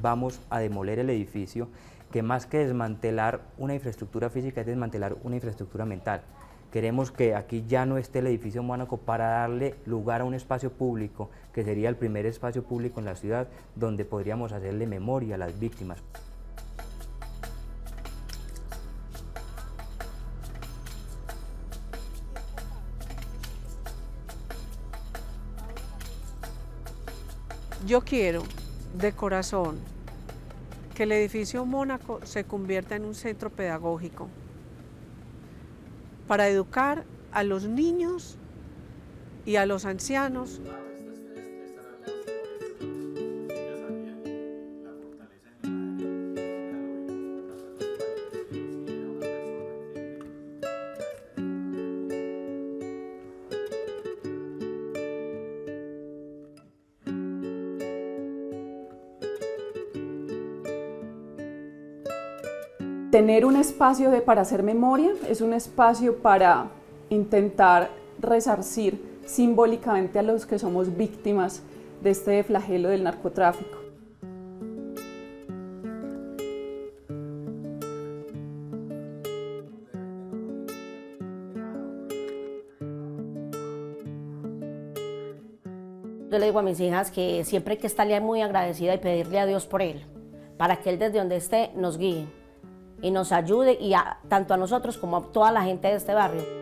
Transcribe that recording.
vamos a demoler el edificio, que más que desmantelar una infraestructura física es desmantelar una infraestructura mental. Queremos que aquí ya no esté el edificio Mónaco para darle lugar a un espacio público, que sería el primer espacio público en la ciudad donde podríamos hacerle memoria a las víctimas. Yo quiero, de corazón, que el edificio Mónaco se convierta en un centro pedagógico para educar a los niños y a los ancianos Tener un espacio de, para hacer memoria es un espacio para intentar resarcir simbólicamente a los que somos víctimas de este flagelo del narcotráfico. Yo le digo a mis hijas que siempre hay que estarle muy agradecida y pedirle a Dios por él, para que él desde donde esté nos guíe y nos ayude y tanto a nosotros como a toda la gente de este barrio.